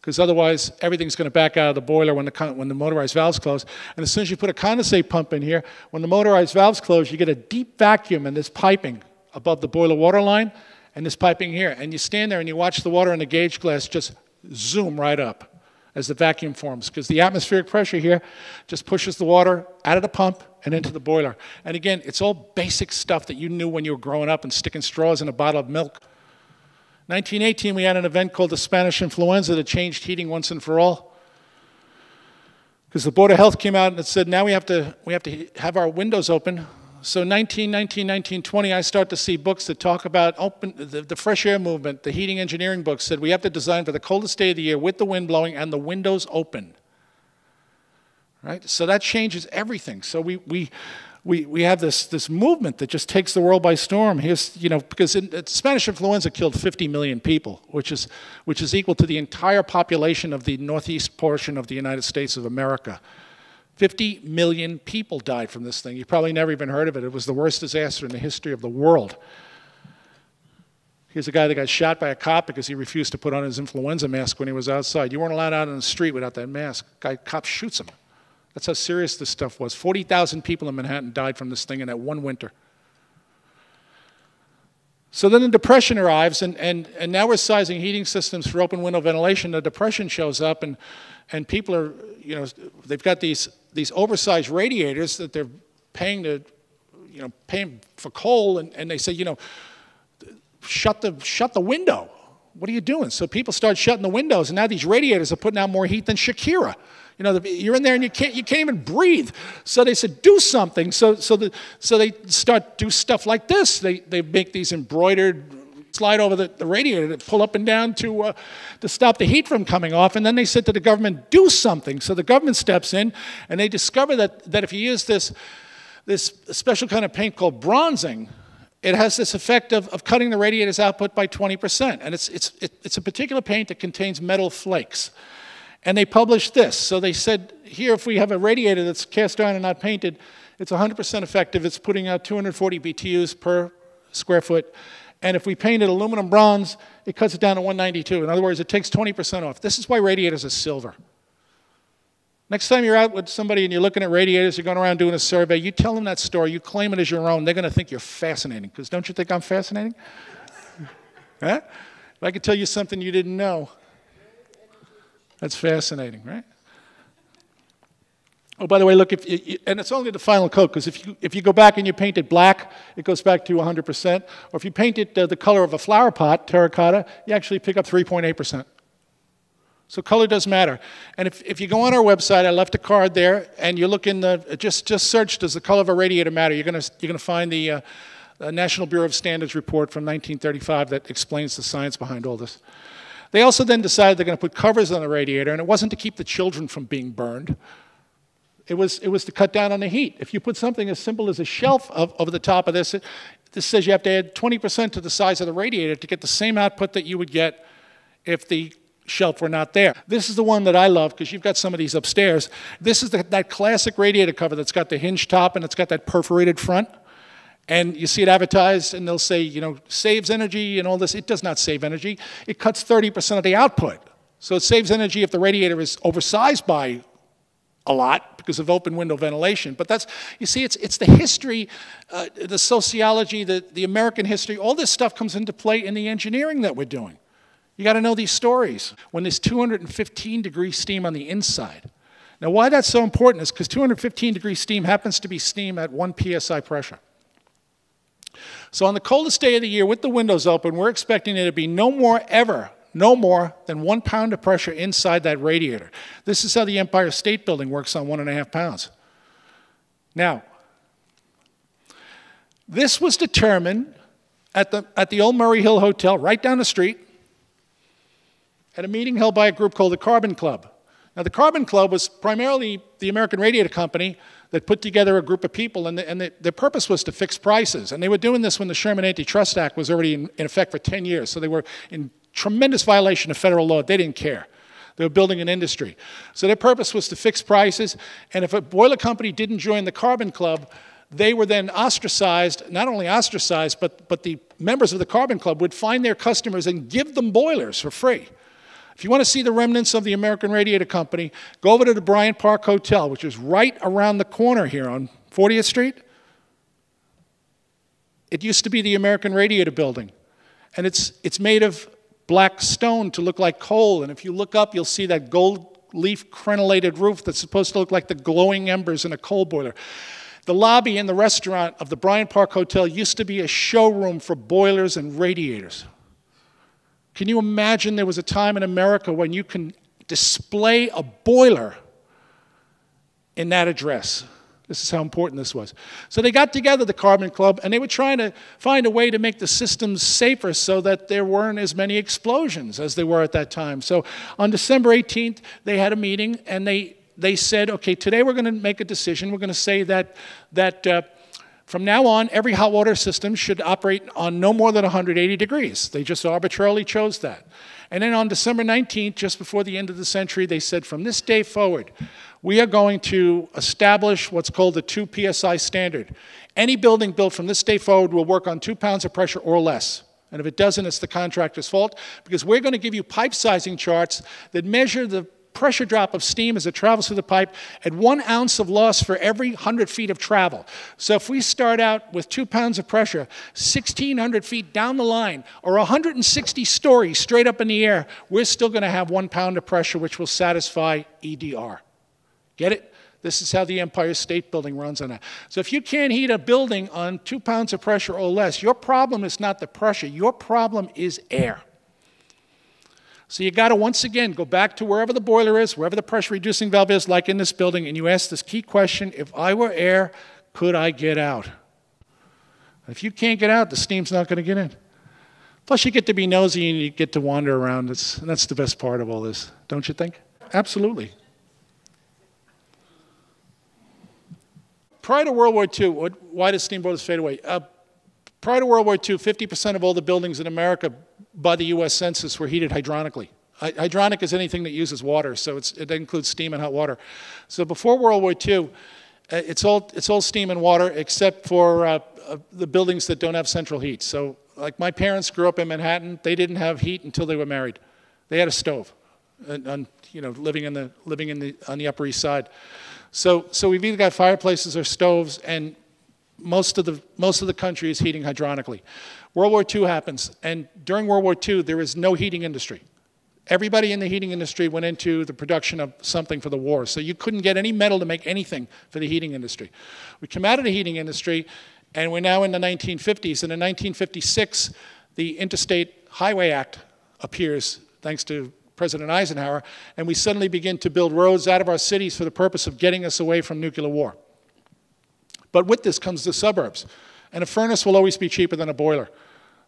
because otherwise everything's going to back out of the boiler when the, when the motorized valves close. And as soon as you put a condensate pump in here, when the motorized valves close, you get a deep vacuum in this piping above the boiler water line and this piping here. And you stand there and you watch the water in the gauge glass just zoom right up as the vacuum forms because the atmospheric pressure here just pushes the water out of the pump and into the boiler. And again, it's all basic stuff that you knew when you were growing up and sticking straws in a bottle of milk. 1918, we had an event called the Spanish influenza that changed heating once and for all. Because the Board of Health came out and it said, now we have to, we have to have our windows open so 1919, 1920, I start to see books that talk about open, the, the fresh air movement. The heating engineering books said we have to design for the coldest day of the year with the wind blowing and the windows open. Right? So that changes everything. So we, we, we, we have this, this movement that just takes the world by storm. Here's, you know, because in, uh, Spanish influenza killed 50 million people, which is, which is equal to the entire population of the northeast portion of the United States of America. 50 million people died from this thing. You probably never even heard of it. It was the worst disaster in the history of the world. Here's a guy that got shot by a cop because he refused to put on his influenza mask when he was outside. You weren't allowed out on the street without that mask. Guy, cop shoots him. That's how serious this stuff was. 40,000 people in Manhattan died from this thing in that one winter. So then the depression arrives, and, and, and now we're sizing heating systems for open window ventilation. The depression shows up, and, and people are, you know, they've got these these oversized radiators that they're paying to, you know, paying for coal, and, and they say, you know, shut the, shut the window. What are you doing? So people start shutting the windows, and now these radiators are putting out more heat than Shakira. You know, you're in there and you can't, you can't even breathe. So they said, do something. So, so, the, so they start do stuff like this. They, they make these embroidered slide over the, the radiator to pull up and down to, uh, to stop the heat from coming off. And then they said to the government, do something. So the government steps in and they discover that, that if you use this, this special kind of paint called bronzing, it has this effect of, of cutting the radiator's output by 20%. And it's, it's, it, it's a particular paint that contains metal flakes. And they published this. So they said, here, if we have a radiator that's cast iron and not painted, it's 100% effective. It's putting out 240 BTUs per square foot. And if we painted aluminum bronze, it cuts it down to 192. In other words, it takes 20% off. This is why radiators are silver. Next time you're out with somebody and you're looking at radiators, you're going around doing a survey, you tell them that story, you claim it as your own, they're going to think you're fascinating. Because don't you think I'm fascinating? huh? If I could tell you something you didn't know, that's fascinating, right? Oh, by the way, look, if you, and it's only the final coat, because if you, if you go back and you paint it black, it goes back to 100%. Or if you paint it uh, the color of a flower pot, terracotta, you actually pick up 3.8%. So color does matter. And if, if you go on our website, I left a card there, and you look in the, just, just search, does the color of a radiator matter? You're going you're gonna find the, uh, the National Bureau of Standards report from 1935 that explains the science behind all this. They also then decided they're going to put covers on the radiator, and it wasn't to keep the children from being burned It was, it was to cut down on the heat. If you put something as simple as a shelf over the top of this, it, this says you have to add 20% to the size of the radiator to get the same output that you would get if the shelf were not there. This is the one that I love because you've got some of these upstairs. This is the, that classic radiator cover that's got the hinge top and it's got that perforated front. And you see it advertised and they'll say, you know, saves energy and all this. It does not save energy. It cuts 30% of the output. So it saves energy if the radiator is oversized by a lot because of open window ventilation. But that's, you see, it's, it's the history, uh, the sociology, the, the American history, all this stuff comes into play in the engineering that we're doing. You got to know these stories when there's 215 degree steam on the inside. Now, why that's so important is because 215 degree steam happens to be steam at 1 psi pressure. So, on the coldest day of the year with the windows open, we're expecting it to be no more ever no more than one pound of pressure inside that radiator. This is how the Empire State Building works on one and a half pounds. Now, this was determined at the, at the old Murray Hill Hotel right down the street at a meeting held by a group called the Carbon Club. Now, the Carbon Club was primarily the American Radiator Company that put together a group of people, and, the, and the, their purpose was to fix prices. And they were doing this when the Sherman Antitrust Act was already in, in effect for 10 years. So they were in tremendous violation of federal law. They didn't care. They were building an industry. So their purpose was to fix prices, and if a boiler company didn't join the Carbon Club, they were then ostracized, not only ostracized, but, but the members of the Carbon Club would find their customers and give them boilers for free. If you want to see the remnants of the American Radiator Company, go over to the Bryant Park Hotel, which is right around the corner here on 40th Street. It used to be the American Radiator Building, and it's, it's made of black stone to look like coal. And if you look up, you'll see that gold leaf crenellated roof that's supposed to look like the glowing embers in a coal boiler. The lobby in the restaurant of the Bryant Park Hotel used to be a showroom for boilers and radiators. Can you imagine there was a time in America when you can display a boiler in that address? This is how important this was. So they got together, the Carbon Club, and they were trying to find a way to make the systems safer so that there weren't as many explosions as there were at that time. So on December 18th, they had a meeting and they, they said, okay, today we're going to make a decision. We're going to say that, that uh, from now on, every hot water system should operate on no more than 180 degrees. They just arbitrarily chose that. And then on December 19th, just before the end of the century, they said, from this day forward, we are going to establish what's called the 2 psi standard. Any building built from this day forward will work on two pounds of pressure or less. And if it doesn't, it's the contractor's fault because we're going to give you pipe sizing charts that measure the pressure drop of steam as it travels through the pipe at one ounce of loss for every 100 feet of travel. So if we start out with two pounds of pressure, 1,600 feet down the line, or 160 stories straight up in the air, we're still going to have one pound of pressure, which will satisfy EDR. Get it? This is how the Empire State Building runs on that. So if you can't heat a building on two pounds of pressure or less, your problem is not the pressure, your problem is air. So you got to once again go back to wherever the boiler is, wherever the pressure reducing valve is, like in this building, and you ask this key question if I were air, could I get out? If you can't get out, the steam's not going to get in. Plus, you get to be nosy and you get to wander around. It's, that's the best part of all this, don't you think? Absolutely. prior to World War II, why did steamboilers fade away? Uh, prior to World War II, 50% of all the buildings in America by the US Census were heated hydronically. Hydronic is anything that uses water, so it includes steam and hot water. So before World War II, uh, it's all, it's all steam and water except for uh, uh, the buildings that don't have central heat. So like my parents grew up in Manhattan, they didn't have heat until they were married. They had a stove, and, and you know, living in the living in the on the Upper East Side. So, so we've either got fireplaces or stoves, and most of the most of the country is heating hydronically. World War II happens, and during World War II, there is no heating industry. Everybody in the heating industry went into the production of something for the war, so you couldn't get any metal to make anything for the heating industry. We come out of the heating industry, and we're now in the 1950s. And in 1956, the Interstate Highway Act appears, thanks to President Eisenhower, and we suddenly begin to build roads out of our cities for the purpose of getting us away from nuclear war. But with this comes the suburbs, and a furnace will always be cheaper than a boiler.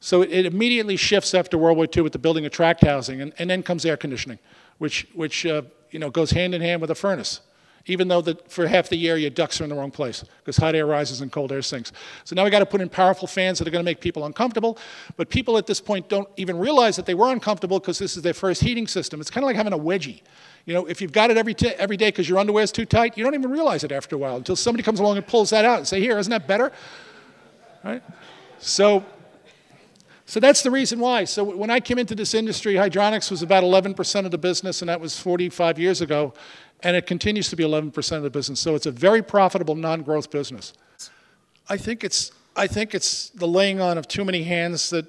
So it, immediately shifts after World War II with the building of tract housing, and, and then comes air conditioning, which, which uh, you know, goes hand in hand with a furnace. Even though the, for half the year your ducts are in the wrong place because hot air rises and cold air sinks. So now we got to put in powerful fans that are going to make people uncomfortable. But people at this point don't even realize that they were uncomfortable because this is their first heating system. It's kind of like having a wedgie. You know, if you've got it every, every day because your underwear is too tight, you don't even realize it after a while until somebody comes along and pulls that out and say, here, isn't that better? Right? So so that's the reason why. So when I came into this industry, hydronics was about 11% of the business, and that was 45 years ago, and it continues to be 11% of the business. So it's a very profitable non-growth business. I think it's I think it's the laying on of too many hands that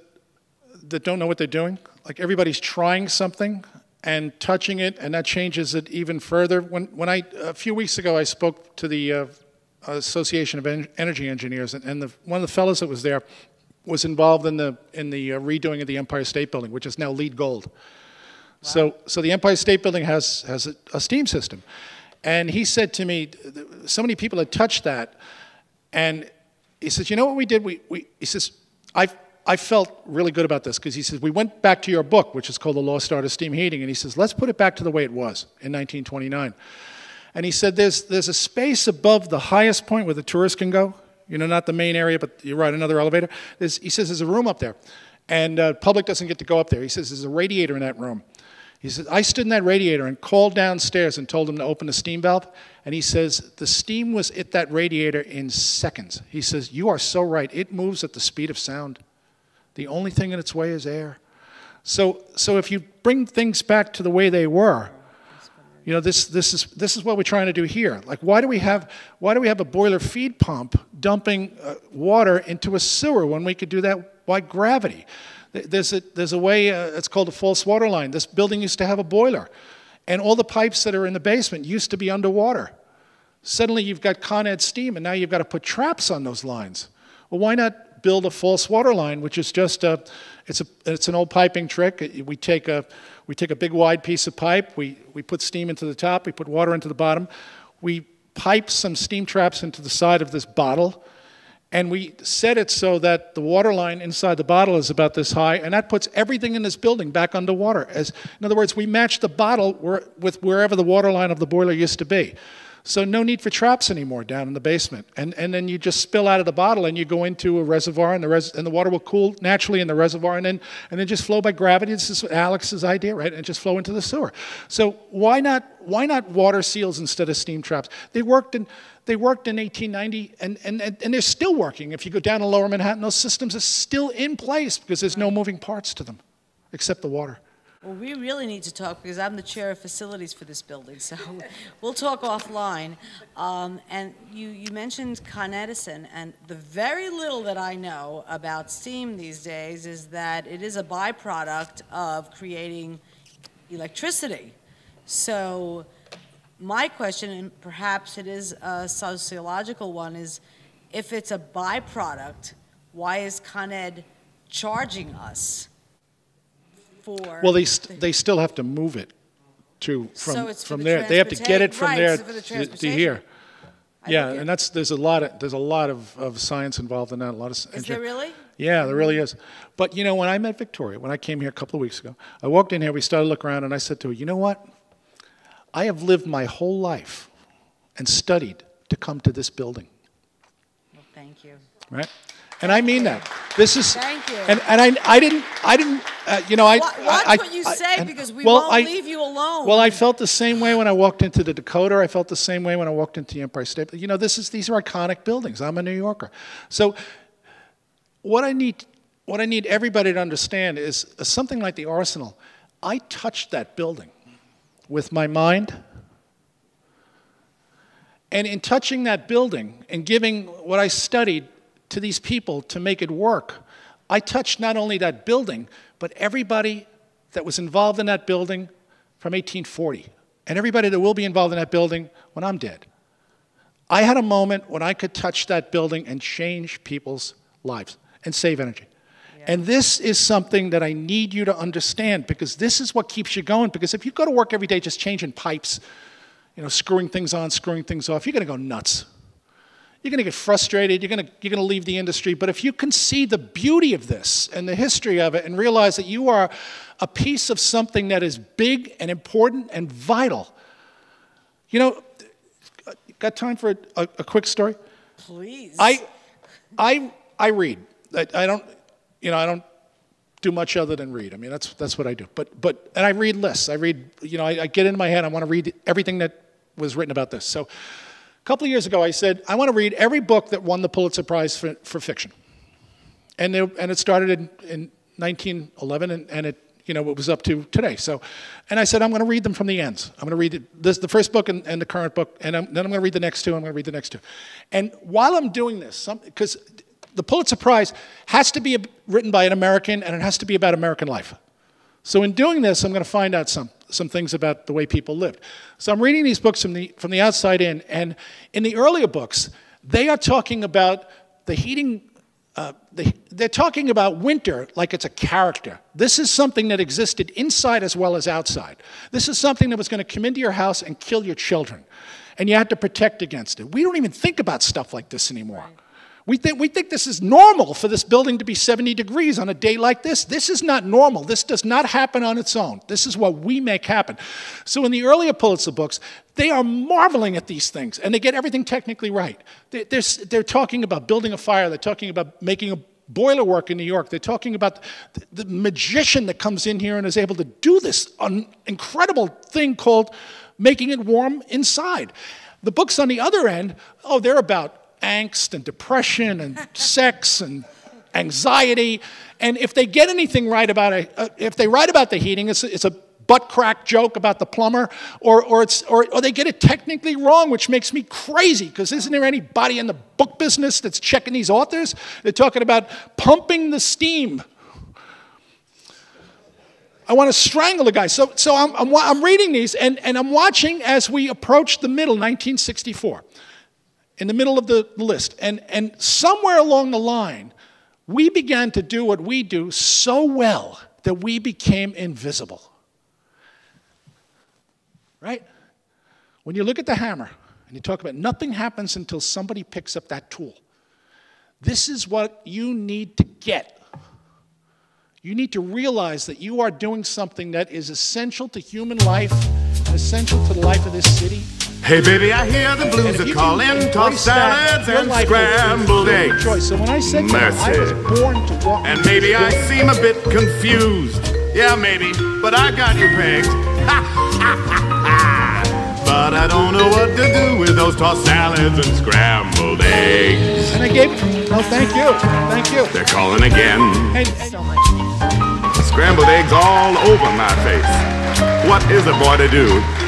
that don't know what they're doing. Like everybody's trying something and touching it, and that changes it even further. When when I a few weeks ago I spoke to the uh, Association of en Energy Engineers, and, and the, one of the fellows that was there was involved in the, in the uh, redoing of the Empire State Building, which is now LEED Gold. So, so the Empire State Building has, has a, a, steam system. And he said to me, so many people had touched that. And he says, you know what we did? We, we, he says, I, I felt really good about this because he says, we went back to your book, which is called The Lost Art of Steam Heating. And he says, let's put it back to the way it was in 1929. And he said, there's, there's a space above the highest point where the tourists can go you know, not the main area, but you're right, another elevator. There's, he says there's a room up there, and uh, public doesn't get to go up there. He says there's a radiator in that room. He says, I stood in that radiator and called downstairs and told him to open the steam valve. And he says, the steam was at that radiator in seconds. He says, You are so right. It moves at the speed of sound. The only thing in its way is air. So, so if you bring things back to the way they were, you know, this, this, is, this is what we're trying to do here. Like, why do we have, why do we have a boiler feed pump dumping uh, water into a sewer when we could do that by gravity? There's a, there's a way, uh, it's called a false water line. This building used to have a boiler, and all the pipes that are in the basement used to be underwater. Suddenly you've got Con Ed steam, and now you've got to put traps on those lines. Well, why not build a false water line, which is just a, it's, a, it's an old piping trick. We take a, we take a big wide piece of pipe, we, we put steam into the top, we put water into the bottom, we pipe some steam traps into the side of this bottle, and we set it so that the water line inside the bottle is about this high, and that puts everything in this building back underwater. As, in other words, we match the bottle where, with wherever the water line of the boiler used to be. So no need for traps anymore down in the basement. And, and then you just spill out of the bottle and you go into a reservoir and the, res- and the water will cool naturally in the reservoir and then, and then just flow by gravity. This is Alex's idea, right? And just flow into the sewer. So why not, why not water seals instead of steam traps? They worked in, they worked in 1890 and, and, and they're still working. If you go down to lower Manhattan, those systems are still in place because there's no moving parts to them except the water. Well, we really need to talk because I'm the chair of facilities for this building, so we'll talk offline. Um, and you, you mentioned Con Edison, and the very little that I know about steam these days is that it is a byproduct of creating electricity. So my question, and perhaps it is a sociological one, is if it's a byproduct, why is Con Ed charging us? For. Well, they, st- they still have to move it to, So from, it's for from the there. They have to get it from transporta- there right, it's for the to- to transportation. here. I Yeah, it- and that's, there's a lot of, there's a lot of, of science involved in that, a lot of. Is there really? Yeah, there really is. But you know, when I met Victoria, when I came here a couple of weeks ago, I walked in here, we started looking around, and I said to her, you know what? I have lived my whole life and studied to come to this building, Well, Thank you. right? And I mean that. This is, Thank you. and, and I, I didn't, I didn't, uh, you know, I. I- Watch I- what you I- say, and- because we well, won't I- leave you alone. Well, I felt the same way when I walked into the Dakota. I felt the same way when I walked into the Empire State. You know, this is these are iconic buildings. I'm a New Yorker, so what I need, what I need everybody to understand is uh, something like the Arsenal. I touched that building with my mind, and in touching that building and giving what I studied to these people to make it work, I touched not only that building, but everybody that was involved in that building from 1840, and everybody that will be involved in that building when I'm dead. I had a moment when I could touch that building and change people's lives and save energy. And this is something that I need you to understand because this is what keeps you going. Because if you go to work every day just changing pipes, you know, screwing things on, screwing things off, you're going to go nuts. You're going to get frustrated. You're going to, you're going to leave the industry. But if you can see the beauty of this and the history of it and realize that you are a piece of something that is big and important and vital, you know, got time for a, a, a quick story? Please. I, I, I read. I, I don't, you know, I don't do much other than read. I mean, that's that's what I do. But but and I read lists. I read, you know, I, I get into my head. I want to read everything that was written about this. So, couple of years ago, I said I want to read every book that won the Pulitzer Prize for, for fiction. And there, and it started in, in 1911, and, and it you know it was up to today. So, and I said I'm going to read them from the ends. I'm going to read this, the first book and, and the current book, and I'm, then I'm going to read the next two. I'm going to read the next two. And while I'm doing this, because the Pulitzer Prize has to be written by an American and it has to be about American life. So in doing this, I'm going to find out some, some things about the way people lived. So I'm reading these books from the, from the outside in, and in the earlier books, they are talking about the heating, uh, the, they're talking about winter like it's a character. This is something that existed inside as well as outside. This is something that was going to come into your house and kill your children, and you had to protect against it. We don't even think about stuff like this anymore. Right. We think, we think this is normal for this building to be 70 degrees on a day like this. This is not normal. This does not happen on its own. This is what we make happen. So, in the earlier Pulitzer books, they are marveling at these things and they get everything technically right. They, they're, they're talking about building a fire, they're talking about making a boiler work in New York. They're talking about the, the magician that comes in here and is able to do this incredible thing called making it warm inside. The books on the other end, oh, they're about angst and depression and sex and anxiety. And if they get anything right about it, uh, if they write about the heating, it's, it's a butt crack joke about the plumber, or, or, it's, or, or they get it technically wrong, which makes me crazy, because isn't there anybody in the book business that's checking these authors? They're talking about pumping the steam. I want to strangle the guy. So, so I'm, I'm, I'm reading these, and, and I'm watching as we approach the middle, 1964 in the middle of the list. And, and somewhere along the line, we began to do what we do so well that we became invisible. Right? When you look at the hammer and you talk about nothing happens until somebody picks up that tool. This is what you need to get. You need to realize that you are doing something that is essential to human life essential to the life of this city Hey baby, I hear the blues are calling, tossed salads and scrambled eggs. So when I said Mercy. I was born to walk and maybe I seem a bit confused. Yeah, maybe, but I got you pegged. but I don't know what to do with those tossed salads and scrambled eggs. And I gave no, thank you, thank you. They're calling again. Hey, so much. Scrambled eggs all over my face. What is a boy to do?